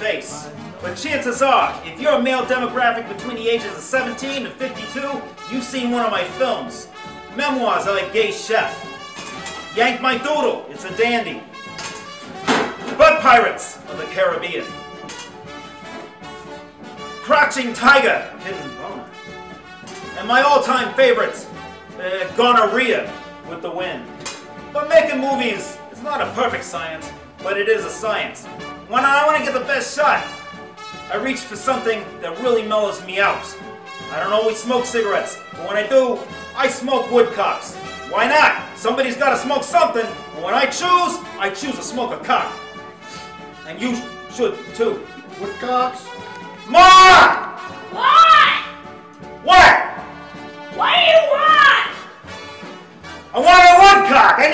face. But chances are, if you're a male demographic between the ages of 17 and 52, you've seen one of my films. Memoirs of a Gay Chef. Yank My Doodle, it's a dandy. Butt Pirates of the Caribbean. Crouching Tiger, Hidden Boner. And my all-time favorites, uh, Gonorrhea with the Wind. But making movies is not a perfect science, but it is a science. When I want to get the best shot, I reach for something that really mellows me out. I don't always smoke cigarettes, but when I do, I smoke woodcocks. Why not? Somebody's got to smoke something, and when I choose, I choose to smoke a cock. And you should too. Woodcocks? Ma! What? What? What do you want? I want a woodcock! I